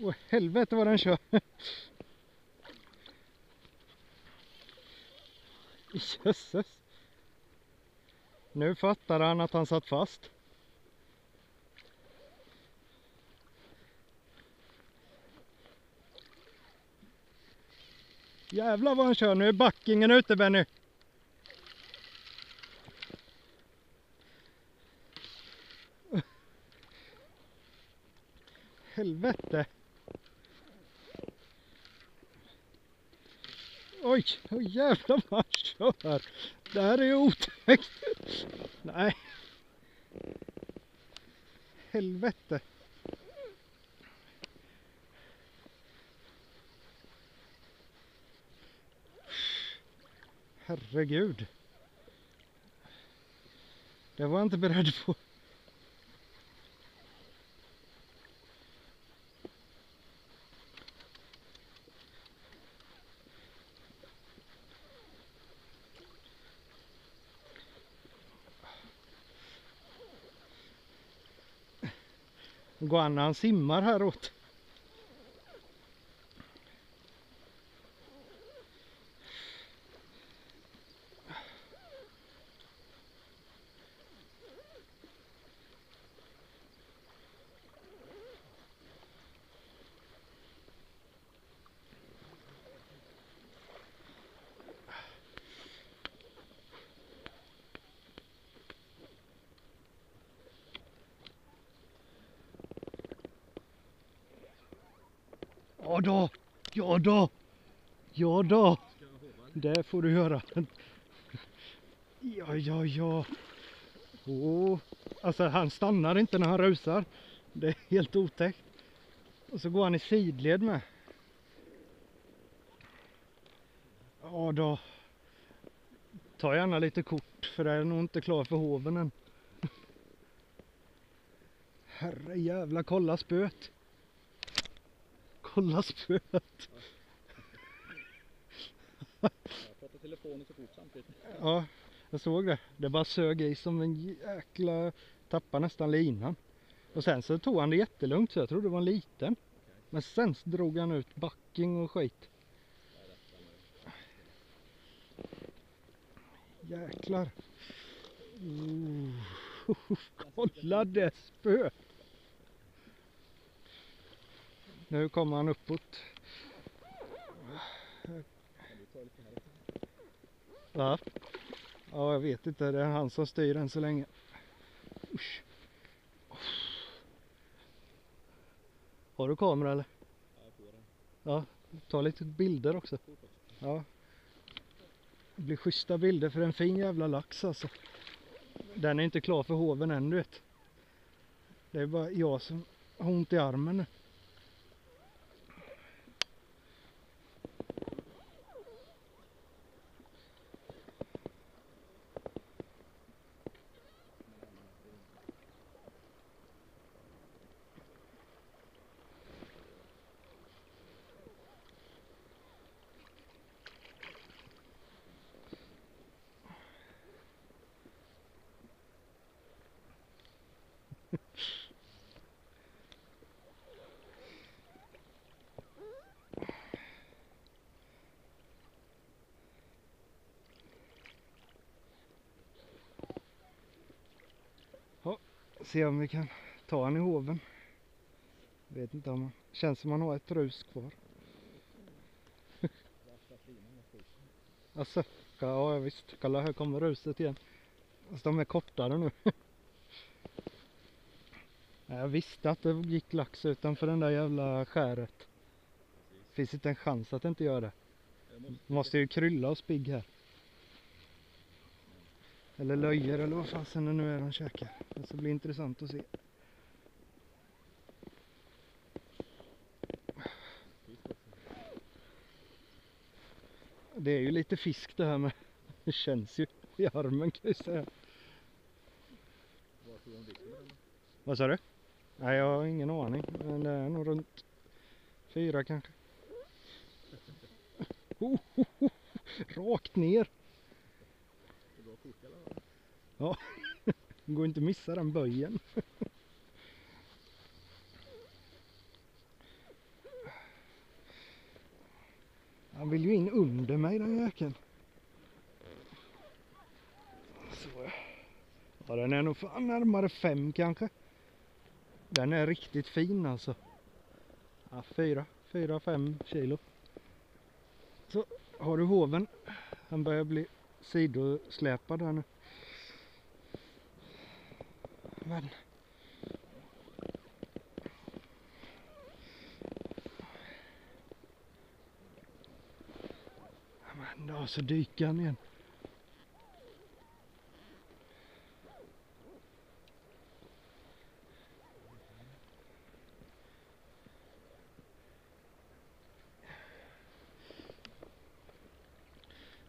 Åh helvete vad den kör. Jösses. Nu fattar han att han satt fast. Jävlar vad han kör. Nu är backingen ute Benny. Helvete. Oj, oj jävlar vad han kör. Det här är ju otäckt. Nej. Helvete. Herregud. Det var jag inte beredd på. Går han när han simmar häråt. Ja då, ja då, ja då. Det får du göra. Ja, ja, ja. Oh. Alltså han stannar inte när han rusar. Det är helt otäckt. Och så går han i sidled med. Ja då. Ta gärna lite kort för det är nog inte klar för hoven än. Herre jävla kolla spöet. Kolla spöet. Jag pratar telefonen så fort samtidigt. Ja, jag såg det. Det bara sög i som en jäkla... Tappade nästan linan. Och sen så tog han det jättelugnt så jag trodde det var en liten. Men sen så drog han ut backing och skit. Jäklar. Oh. Kolla det spö. Nu kommer han uppåt. Va? Ja, jag vet inte. Det är han som styr än så länge. Usch. Har du kamera eller? Ja, jag får. Ja, ta lite bilder också. Också. Ja. Det blir schyssta bilder för en fin jävla lax alltså. Den är inte klar för hoven än du vet. Det är bara jag som har ont i armen nu. Se om vi kan ta han i hoven. Vet inte om han... Känns som han har ett rus kvar. Värsta skiten. Alltså, ja ja, visst. Kolla här kommer ruset igen. Fast de är kortare nu. Jag visste att det gick lax utanför den där jävla skäret. Finns inte en chans att det inte gör det. Måste, Måste ju krylla och spigg här. Eller löjer eller vad fasen det nu är de käkar. Det ska bli intressant att se. Det är ju lite fisk det här med. Det känns ju i armen kan jag säga. Vad sa du? Nej jag har ingen aning. Men det är nog runt fyra kanske. Oh, oh, oh. Rakt ner. Det är? Ja. Går inte att missa den böjen. Han vill ju in under mig den jäkeln. Så. Ja den är nog fan närmare fem kanske. Den är riktigt fin alltså. Ja, fyra, fyra, fem kilo. Så har du hoven. Han börjar bli sidosläpad här nu. Men Men då så dyker han igen.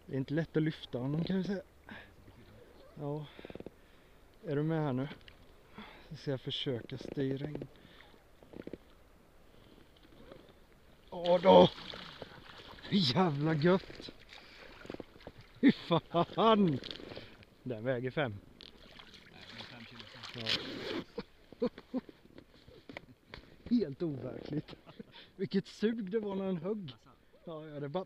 Det är inte lätt att lyfta honom kan vi säga. Ja. Är du med här nu? Så ska jag försöka styra in. Ja då! Jävla gött! Fy fan! Den väger fem. Ja. Helt overkligt. Vilket sug det var när den högg. Ja, ja det bara...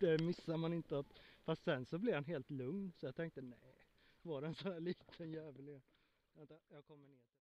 Det missar man inte att... Fast sen så blev han helt lugn så jag tänkte nej. Var det en sån här liten jävel igen? Vänta, jag kommer ner till